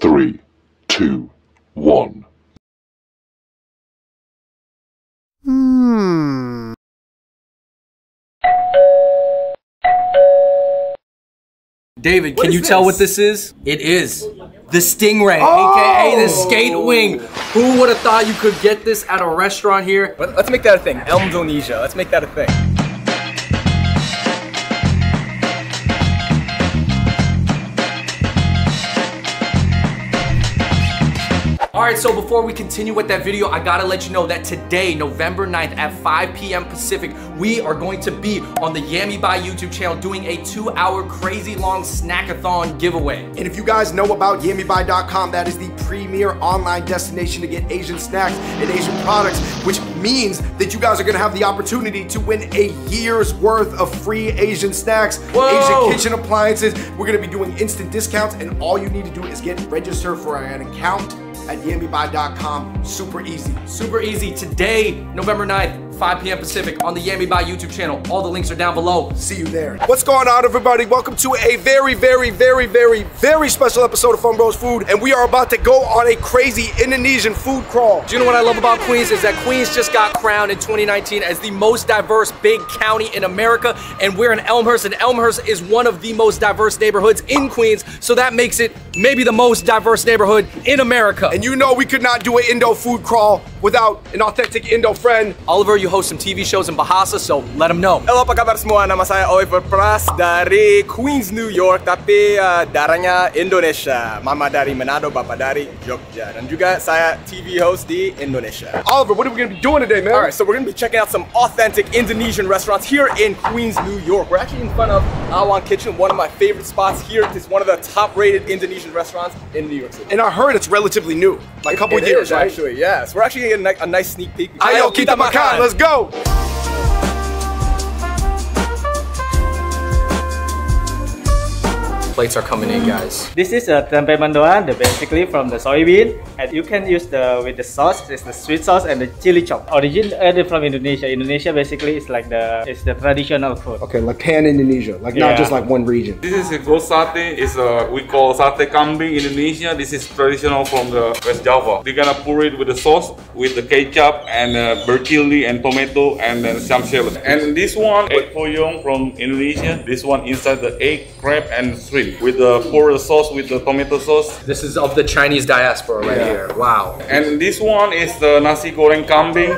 Three, two, one. Hmm. David, What can is you tell what this is? It is the Stingray, Oh! aka the Skate Wing. Who would have thought you could get this at a restaurant here? Let- Let's make that a thing. Elmdonesia. Let's make that a thing. Right, so before we continue with that video, I gotta let you know that today, November 9th at 5 p.m. Pacific, we are going to be on the Yamibuy YouTube channel doing a two hour crazy long snackathon giveaway. And if you guys know about Yamibuy.com, that is the premier online destination to get Asian snacks and Asian products, which means that you guys are gonna have the opportunity to win a year's worth of free Asian snacks, Whoa. Asian kitchen appliances. We're gonna be doing instant discounts, and all you need to do is get registered for an account at Yamibuy.com. Super easy. Super easy. Today, November 9th, 5 p.m. Pacific on the Yamibuy YouTube channel. All the links are down below. See you there. What's going on, everybody? Welcome to a very, very, very, very, very special episode of Fung Bros Food, and we are about to go on a crazy Indonesian food crawl. Do you know what I love about Queens is that Queens just got crowned in 2019 as the most diverse big county in America, and we're in Elmhurst, and Elmhurst is one of the most diverse neighborhoods in Queens, so that makes it maybe the most diverse neighborhood in America. And you know we could not do an Indo food crawl without an authentic Indo friend. Oliver, you host some TV shows in Bahasa, so let them know. Halo, apa kabar semua? Nama saya Oliver Pras dari Queens, New York, tapi uh, darahnya Indonesia. Mama dari Manado, Bapak dari Jogja. Dan juga saya TV host di Indonesia. Oliver, what are we gonna be doing today, man? All right, so we're gonna be checking out some authentic Indonesian restaurants here in Queens, New York. We're actually in front of Awang Kitchen, one of my favorite spots here. It's one of the top-rated Indonesian restaurants in New York City. And I heard it's relatively new, like a couple It years, is, right? actually, yes. We're actually gonna get a, a nice sneak peek. Ayo kita makan, let's go. Plates are coming in, guys. This is a tempe mendoan, the basically from the soybean, and you can use the with the sauce. It's the sweet sauce and the chili chop. Origin Originated from Indonesia. Indonesia basically is like the it's the traditional food. Okay, like pan Indonesia, like not just like one region. This is a goat satay. It's a we call sate kambing Indonesia. This is traditional from the West Java. We're gonna pour it with the sauce, with the ketchup and uh, chili and tomato and then some shallot. And this one egg fooyong from Indonesia. This one inside the egg, crab and shrimp with the pour sauce with the tomato sauce. This is of the Chinese diaspora right here. Wow. And this one is the nasi goreng kambing.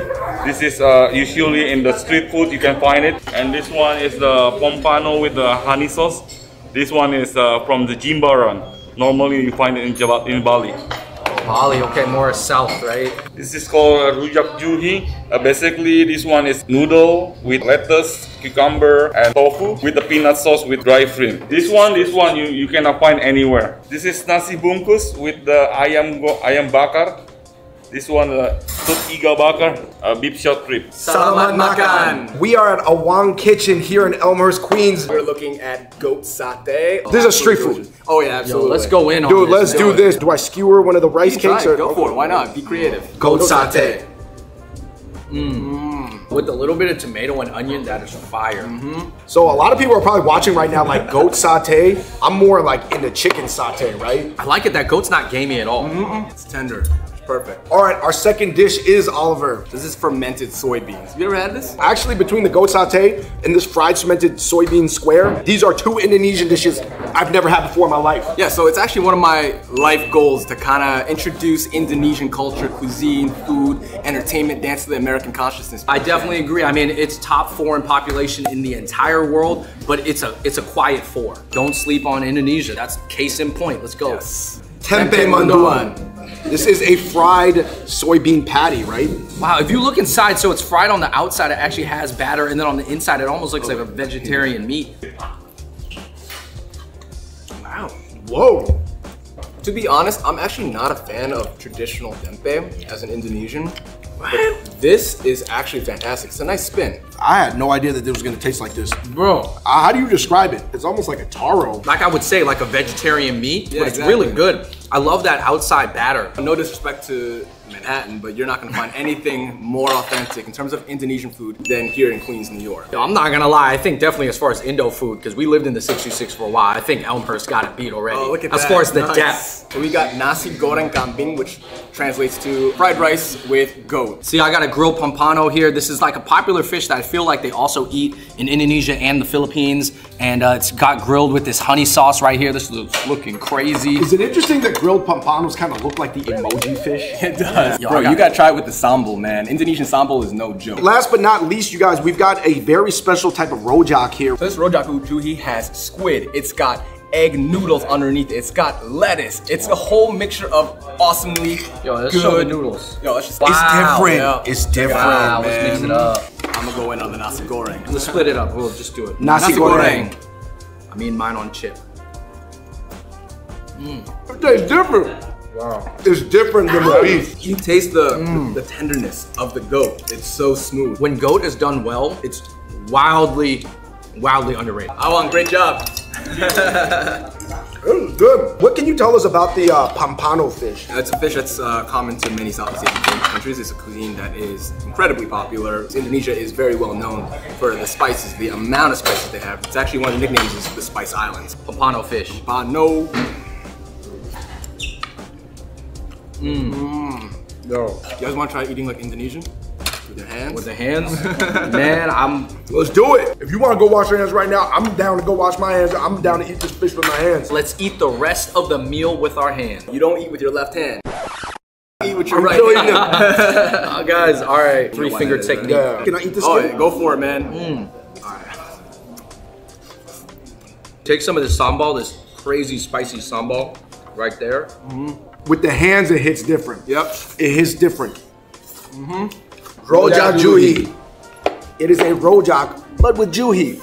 This is uh, usually in the street food you can find it. And this one is the pompano with the honey sauce. This one is uh, from the Jimbaran. Normally you find it in Java, in Bali. Bali, okay, more south, right? This is called rujak juhi. Uh, basically, this one is noodle with lettuce, cucumber, and tofu with the peanut sauce with dry shrimp. This one, this one you, you cannot find anywhere. This is nasi bungkus with the ayam go, ayam bakar. This one, uh, sut iga bakar, uh, beef short rib. Selamat makan. We are at Awang Kitchen here in Elmhurst, Queens. We're looking at goat satay. This is a street food. Oh yeah, absolutely. Let's go in on Dude, let's do this. Do I skewer one of the rice cakes or Go for it. Why not? Be creative. Goat satay. With a little bit of tomato and onion, that is fire. Mm-hmm. So a lot of people are probably watching right now like goat satay. I'm more like into chicken satay, right? I like it. That goat's not gamey at all. It's tender. It's perfect. All right, our second dish is Oliver. This is fermented soybeans. You ever had this? Actually, between the goat satay and this fried fermented soybean square, these are two Indonesian dishes I've never had before in my life. Yeah, so it's actually one of my life goals to kind of introduce Indonesian culture, cuisine, food, entertainment, dance to the American consciousness. I definitely agree. I mean, it's top four in population in the entire world, but it's a it's a quiet four. Don't sleep on Indonesia. That's case in point. Let's go. Yes. Tempe mendoan. This is a fried soybean patty, right? Wow, if you look inside, so it's fried on the outside, it actually has batter, and then on the inside, it almost looks like a vegetarian meat. Wow. Whoa. To be honest, I'm actually not a fan of traditional tempeh as an Indonesian. But this is actually fantastic. It's a nice spin. I had no idea that this was gonna taste like this. Bro, Uh, how do you describe it? It's almost like a taro. like I would say, like a vegetarian meat, Yeah, but it's exactly. really good. I love that outside batter. No disrespect to Manhattan, but you're not gonna find anything more authentic in terms of Indonesian food than here in Queens, New York. Yo, I'm not gonna lie, I think definitely as far as Indo food, because we lived in the 626 for a while, I think Elmhurst got it beat already. Oh, look at as that. As far as the Nice. depth. So we got nasi goreng kambing, which translates to fried rice with goat. See, I got a grilled pompano here. This is like a popular fish that I feel like they also eat in Indonesia and the Philippines. And uh, it's got grilled with this honey sauce right here. This is looking crazy. Is it interesting that grilled pompanos kind of look like the emoji fish? It does. Yo, Bro, got- you gotta try it with the sambal, man. Indonesian sambal is no joke. Last but not least, you guys, we've got a very special type of rojak here. This rojaku juhi has squid. It's got egg noodles underneath it. It's got lettuce. It's a whole mixture of awesomely Yo, let's good show the noodles. Yo, it's just Wow. different. Yeah. It's different, Wow, man. let's mix it up. I'm gonna go in on the nasi goreng. Let's split it up. We'll just do it. Nasi goreng. I mean mine on chip. Mm. It tastes different. Wow. It's different than the beef. You taste the, mm. the tenderness of the goat. It's so smooth. When goat is done well, it's wildly, wildly underrated. I want great job. It good. What can you tell us about the uh, pompano fish? It's a fish that's uh, common to many Southeast Asian countries. It's a cuisine that is incredibly popular. Indonesia is very well known for the spices, the amount of spices they have. It's actually one of the nicknames is the Spice Islands. Pompano fish. Pano. No. You guys want to try eating like Indonesian? With your hands? With the hands, man, I'm Let's do it. If you want to go wash your hands right now, I'm down to go wash my hands. I'm down to eat this fish with my hands. Let's eat the rest of the meal with our hand. you don't eat with your left hand. Eat with your I'm right hand. eating. Uh, guys, all right, three what finger that is, technique. Yeah. Can I eat this? Oh, yeah, go for it, man. Take some of this sambal, this crazy spicy sambal, right there. With the hands, it hits different. Yep. It hits different. Mm-hmm. Rojak juhi. It is a rojak, but with juhi.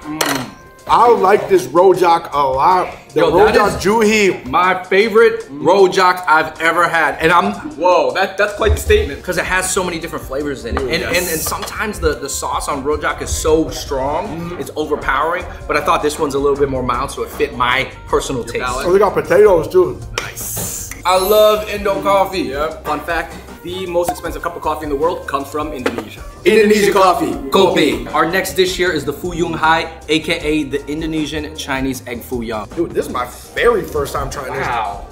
Mm. I like this rojak a lot. The Yo, rojak is- juhi. My favorite rojak I've ever had, and I'm Whoa, that, that's quite the statement. because it has so many different flavors in it, and, yes. and and sometimes the the sauce on rojak is so strong, mm-hmm. it's overpowering. But I thought this one's a little bit more mild, so it fit my personal taste. palate. Oh, they got potatoes too. Nice. I love Indo coffee. Yep. Fun fact, the most expensive cup of coffee in the world comes from Indonesia. Indonesian coffee. Kopi. Our next dish here is the Fu Fuyung Hai, aka the Indonesian Chinese egg fuyang. Dude, this is my very first time trying this. Wow.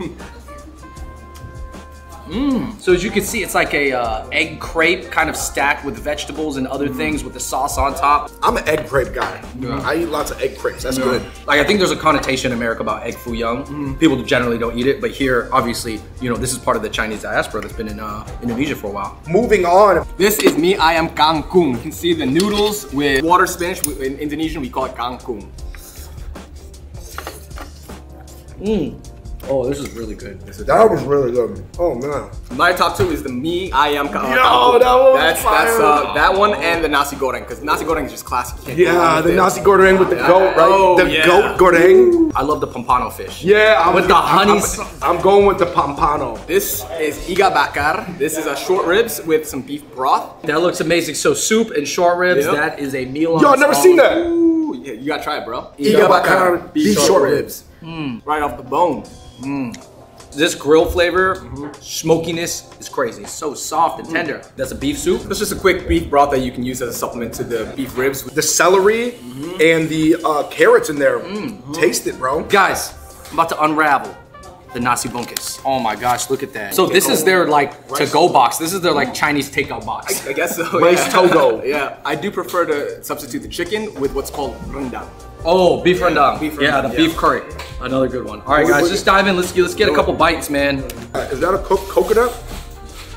Mmm. So as you can see, it's like a uh, egg crepe kind of stacked with vegetables and other things with the sauce on top. I'm an egg crepe guy. I eat lots of egg crepes. That's good. Like I think there's a connotation in America about egg fuyang. People generally don't eat it, but here, obviously, you know, this is part of the Chinese diaspora that's been in uh, Indonesia for a while. Moving on. This is me. I am kangkung. You can see the noodles with water spinach. In Indonesian, we call it kangkung. Oh, this is really good. That was really good. Oh man. My top two is the mi ayam. Yo, kangkung. that one was that's that's uh, that one and the nasi goreng because nasi goreng is just classic. Can't Yeah, the it. nasi goreng with the goat, right? Oh, the yeah. goat goreng. I love the pompano fish. Yeah, I'm With the I'm- honey I'm, I'm going with the pompano. This is iga bakar. This is a short ribs with some beef broth. That looks amazing. So soup and short ribs. Yep. That is a meal. on Yo, I've its never seen that. Ooh, yeah, you gotta try it, bro. Iga bakar beef short ribs. Right off the bone. Mm. This grill flavor, mm-hmm. smokiness is crazy. It's so soft and mm. tender. That's a beef soup. That's just a quick beef broth that you can use as a supplement to the beef ribs. The celery mm-hmm. and the uh, carrots in there. Mm-hmm. Taste it, bro. Guys, I'm about to unravel the nasi bungkus. Oh my gosh, look at that. So this is their like to-go box. This is their like Chinese takeout box. I guess so. Rice yeah. togo. yeah, I do prefer to substitute the chicken with what's called rendang. Oh, beef rendang. beef yeah, rendang, the yeah. beef curry. Another good one. All right, guys, let's dive in. Let's get, let's get a couple bites, man. Is that a co- coconut?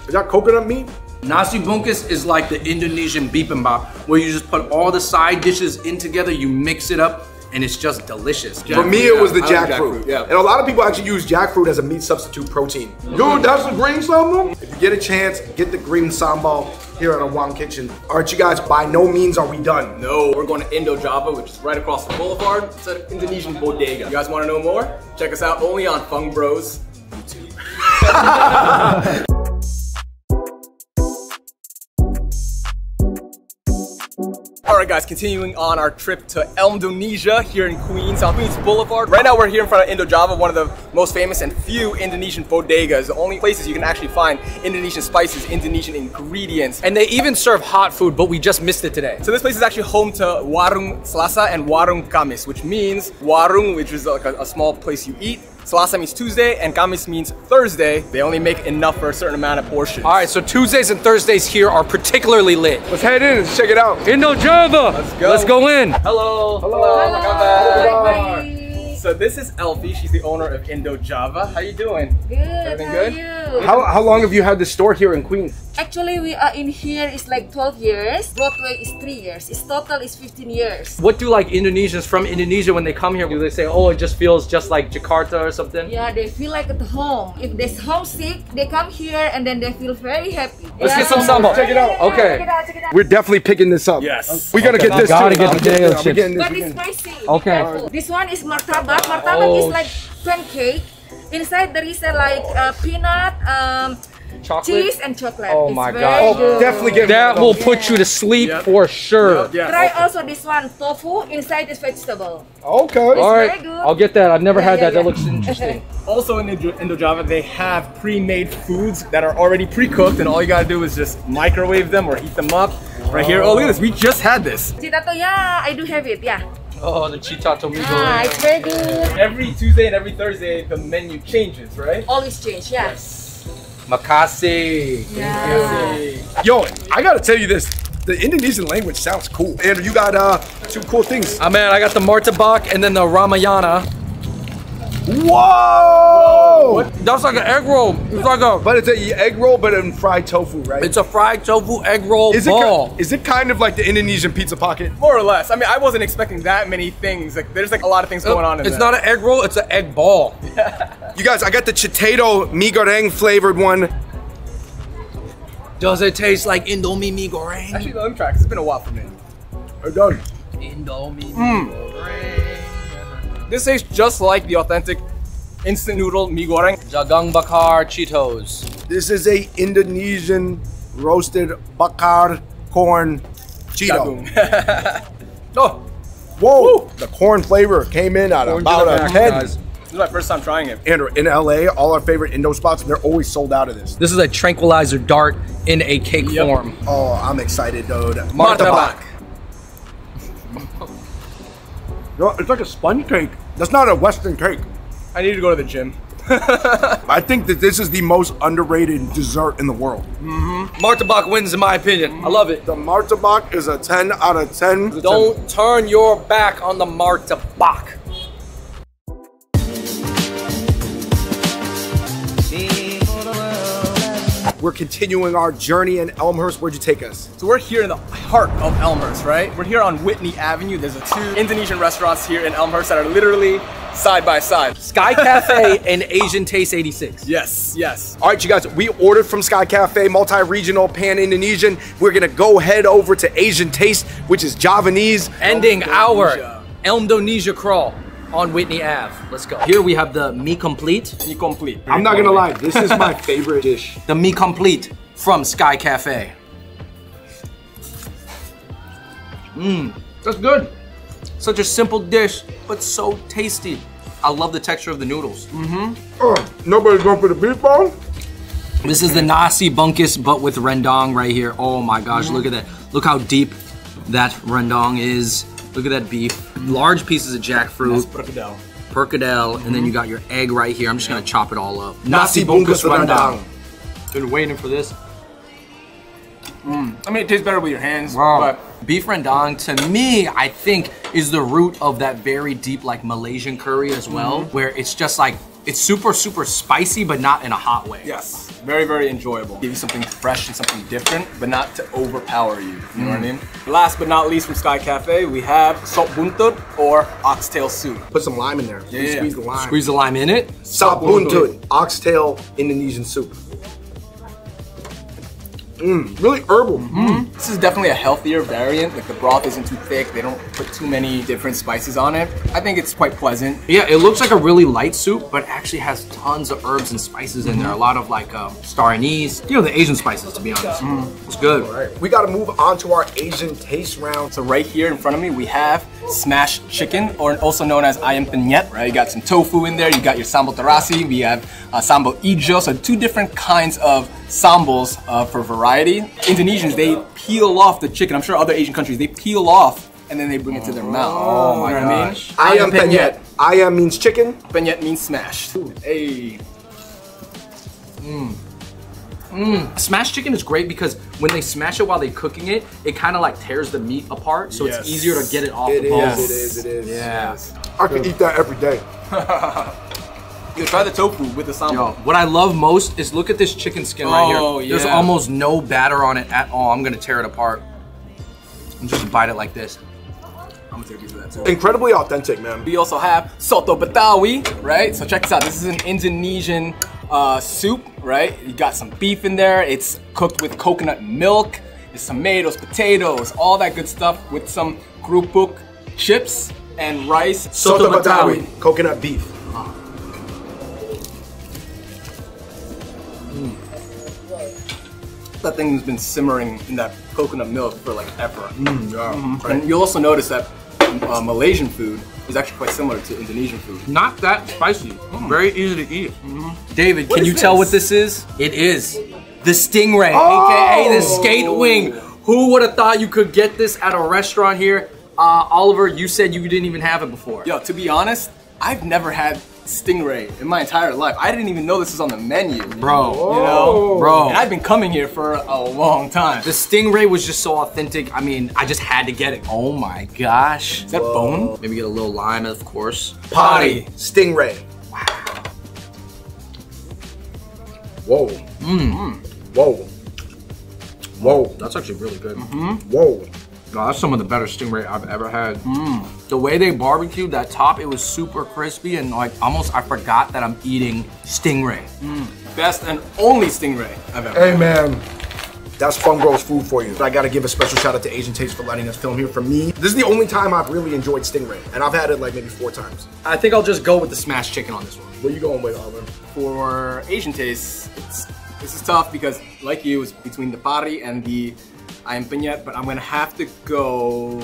Is that coconut meat? Nasi bungkus is like the Indonesian bibimbap, where you just put all the side dishes in together, you mix it up, and it's just delicious. For me, it was the like jackfruit. jackfruit, yeah. And a lot of people actually use jackfruit as a meat substitute protein. Mm-hmm. Dude, that's the green sambal? If you get a chance, get the green sambal here at Awang Kitchen. All right, you guys, by no means are we done. No, we're going to Indo Java, which is right across the boulevard. It's an Indonesian bodega. You guys want to know more? Check us out only on Fung Bros YouTube. All right, guys, continuing on our trip to Indonesia here in Queens on Queens Boulevard. Right now, we're here in front of Indo Java, one of the most famous and few Indonesian bodegas, the only places you can actually find Indonesian spices, Indonesian ingredients. And they even serve hot food, but we just missed it today. So this place is actually home to Warung Selasa and Warung Kamis, which means Warung, which is like a, a small place you eat. Selasa means Tuesday, and Kamis means Thursday. They only make enough for a certain amount of portions. All right, so Tuesdays and Thursdays here are particularly lit. Let's head in and check it out. Indo Java. Let's go. Let's go in. Hello. Hello. Hello. So this is Elfie. She's the owner of Indo Java. How you doing? Good. Everything how good? are you? How, how long have you had the store here in Queens? Actually, we are in here is like 12 years. Broadway is 3 years. Its total is 15 years. What do like Indonesians from Indonesia when they come here? Do they say, "Oh, it just feels just like Jakarta or something"? Yeah, they feel like at home. If they're homesick, they come here and then they feel very happy. Let's yeah. get some sambal. Check it out. Okay. Check it out, check it out. We're definitely picking this up. Yes. We gotta get this Gotta too. get the I'm getting- potato I'm chips. this But it's spicy. Be Okay. careful. This one is martabak. Martabak Oh, is like pancake. Inside there is a like uh, peanut, um, Chocolate. cheese and chocolate. Oh it's my very God. Oh, good. definitely get That will put you to sleep Yep. for sure. Yeah. Try also this one, tofu. Inside this vegetable. Okay. All right, very good. I'll get that. I've never Yeah, had yeah, that. That looks interesting. Also in Indo Indo Java, they have pre-made foods that are already pre-cooked, and all you gotta do is just microwave them or heat them up. Right here. Oh, look at this. We just had this. Chitato, yeah, I do have it. Yeah. oh, the chitato migo. Ah, it's very good. Every Tuesday and every Thursday, the menu changes, right? Always change. Yeah. Makasi. Yeah. Yo, I gotta tell you this. The Indonesian language sounds cool. And you got uh two cool things. Ah man, I got the martabak and then the ramayana. Whoa! That's like an egg roll. It's like a. But it's an egg roll, but in fried tofu, right? It's a fried tofu egg roll is it, ball. ki- is it kind of like the Indonesian pizza pocket? More or less. I mean, I wasn't expecting that many things. Like, there's like a lot of things going on in It's there. not an egg roll. It's an egg ball. You guys, I got the chitato mi goreng flavored one. Does it taste like Indomie mi goreng? Actually, let me try. 'cause It's been a while for me. We're done. Indomie Mm. mi goreng. This tastes just like the authentic instant noodle mi goreng. Jagung bakar Cheetos. This is a Indonesian roasted bakar corn Cheeto. Jagung. oh, Whoa! The corn flavor came in at about a 10. this is my first time trying it. Andrew, in LA, all our favorite Indo spots, they're always sold out of this. This is a tranquilizer dart in a cake Yep. form. Oh, I'm excited, dude. Martabak. It's like a sponge cake. That's not a Western cake. I need to go to the gym. I think that this is the most underrated dessert in the world. Mhm. Martabak wins in my opinion. I love it. The martabak is a 10 out of 10. Don't turn your back on the martabak. We're continuing our journey in Elmhurst. Where'd you take us? So we're here in the heart of Elmhurst, right? We're here on Whitney Avenue. There's a two Indonesian restaurants here in Elmhurst that are literally side by side. Sky Cafe and Asian Taste 86. Yes, yes. All right, you guys, we ordered from Sky Cafe, multi-regional, pan-Indonesian. We're gonna go head over to Asian Taste, which is Javanese. Ending our Elmdonesia. Elmdonesia crawl on Whitney Ave. Let's go. Here we have the Mi Complete. You complete. I'm not gonna lie, this is my favorite dish. The Mi Complete from Sky Cafe. Mmm, that's good. Such a simple dish, but so tasty. I love the texture of the noodles. Mm-hmm. Oh, nobody's going for the beef bone? This is the nasi bungkus, but with rendang right here. Oh my gosh, look at that. Look how deep that rendang is. Look at that beef. Large pieces of jackfruit, Perkedel. percadel, and then mhm. you got your egg right here. I'm just gonna chop it all up. Nasi bungkus rendang. Been waiting for this. Mm. I mean, it tastes better with your hands, Wow. but Beef rendang to me, I think, is the root of that very deep like Malaysian curry as well, mm-hmm. where it's just like it's super super spicy, but not in a hot way. yes, very, very enjoyable. Give you something fresh and something different, but not to overpower you. You know what I mm. mean? Last but not least from Sky Cafe, we have sop buntut or oxtail soup. Put some lime in there. Yeah, yeah. Squeeze the lime. Squeeze the lime in it. Sop buntut, oxtail Indonesian soup. Mm, really herbal. This is definitely a healthier variant. Like the broth isn't too thick. They don't put too many different spices on it. I think it's quite pleasant. Yeah, it looks like a really light soup, but actually has tons of herbs and spices in there. A lot of like um, star anise, you know, the Asian spices, to be honest. It's good. All right, we got to move on to our Asian taste round. So right here in front of me, we have smashed chicken, or also known as ayam penyet, right? You got some tofu in there. You got your sambal terasi. We have uh, sambal ijo. So two different kinds of sambals uh, for variety. Indonesians, they peel off the chicken. I'm sure other Asian countries, they peel off and then they bring it to their mouth. Oh my gosh. Ayam penyet. Ayam means chicken. Penyet means smashed. Hey. Mm. Smashed chicken is great because when they smash it while they're cooking it, it kind of like tears the meat apart, so Yes. it's easier to get it off It the is, bone. it is, it is. Yeah. I could eat that every day. You try the tofu with the Yo, sambal. what I love most is look at this chicken skin right Oh, here. There's yeah. almost no batter on it at all. I'm gonna tear it apart and just bite it like this. I'm gonna take a piece of that too. Incredibly authentic, man. We also have soto betawi, right? So check this out. This is an Indonesian uh, soup, right? You got some beef in there. It's cooked with coconut milk. There's tomatoes, potatoes, all that good stuff with some kerupuk chips and rice. Soto Soto betawi, coconut beef. Hmm. That thing's been simmering in that coconut milk for like ever. Mm, yeah. Mm-hmm. And you'll also notice that uh, Malaysian food is actually quite similar to Indonesian food. Not that spicy. Very easy to eat. David, What can is you tell what this is? It is the stingray, Oh! aka the skate wing. Who would have thought you could get this at a restaurant here? Uh, Oliver, you said you didn't even have it before. Yo, to be honest, I've never had stingray in my entire life. I didn't even know this was on the menu. Bro, You know? bro. And I've been coming here for a long time. The stingray was just so authentic. I mean, I just had to get it. Oh my gosh. Is that bone? Maybe get a little lime, of course. Potty. Stingray. Wow. Whoa. Mm. Whoa. Whoa. That's actually really good. Whoa. No, that's some of the better stingray I've ever had. Mm. The way they barbecued that top, it was super crispy and like almost I forgot that I'm eating stingray. Mm. Best and only stingray I've ever Hey man, that's Fung Bros food for you. But I gotta give a special shout out to Asian Taste for letting us film here. For me, this is the only time I've really enjoyed Stingray, and I've had it like maybe four times. I think I'll just go with the smashed chicken on this one. Where you going with, Oliver? For Asian tastes, it's, this is tough because, like you, it's between the pari and the ayam penyet, but I'm gonna have to go.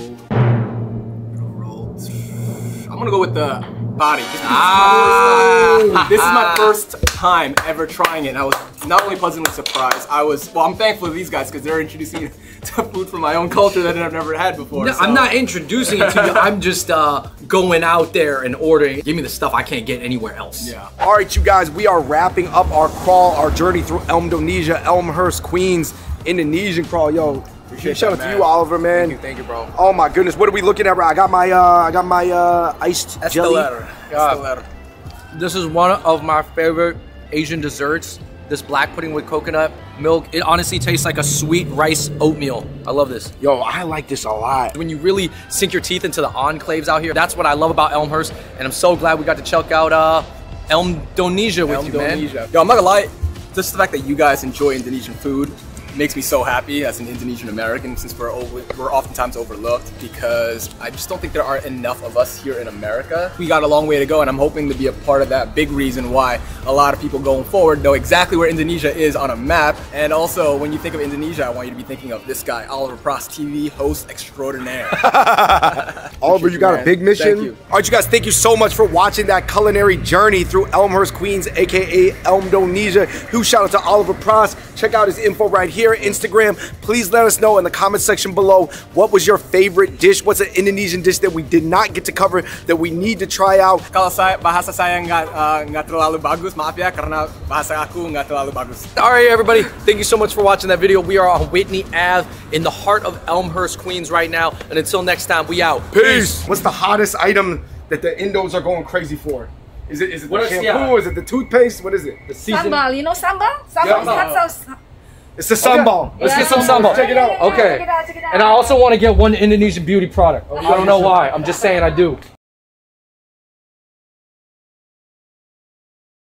I'm gonna go with the body. Just because This is my first time ever trying it. And I was not only pleasantly surprised, I was, well, I'm thankful to these guys because they're introducing me to food from my own culture that I've never had before. No, so- I'm not introducing it to you. I'm just uh, going out there and ordering. Give me the stuff I can't get anywhere else. Yeah. All right, you guys, we are wrapping up our crawl, our journey through Elmdonesia, Elmhurst, Queens, Indonesian crawl. Yo, Appreciate shout out to man. you, Oliver, man. Thank you, thank you, bro. Oh my goodness, what are we looking at? right? I got my, uh, I got my uh, iced jelly. Estelar. Estelar. This is one of my favorite Asian desserts. This black pudding with coconut milk. It honestly tastes like a sweet rice oatmeal. I love this. Yo, I like this a lot. When you really sink your teeth into the enclaves out here, that's what I love about Elmhurst. And I'm so glad we got to check out uh, Elmdonesia with you, man. Indonesia. Yo, I'm not gonna lie, just the fact that you guys enjoy Indonesian food makes me so happy as an Indonesian American since we're over, we're oftentimes overlooked because I just don't think there are enough of us here in America. We got a long way to go and I'm hoping to be a part of that big reason why a lot of people going forward know exactly where Indonesia is on a map. And also when you think of Indonesia, I want you to be thinking of this guy, Oliver Prost, TV host extraordinaire. Oliver, you got a big mission. Thank you. All right, you guys, thank you so much for watching that culinary journey through Elmhurst, Queens, aka Elmdonesia. Huge shout out to Oliver Pross. Check out his info right here, Instagram. Please let us know in the comment section below what was your favorite dish. What's an Indonesian dish that we did not get to cover that we need to try out? Kalau saya bahasa saya nggak uh, nggak terlalu bagus, maaf ya karena bahasa aku nggak terlalu bagus. All right, everybody. Thank you so much for watching that video. We are on Whitney Ave in the heart of Elmhurst, Queens right now. And until next time, we out. Peace. What's the hottest item that the Indos are going crazy for? Is it is it the What is- shampoo? yeah. Is it the toothpaste? What is it? The season? Sambal, you know sambal? Sambal is hot sauce. It's the sambal. Let's get some Yeah. sambal. Check it out. Okay. Check it out, check it out. And I also want to get one Indonesian beauty product. I don't know why. I'm just saying I do.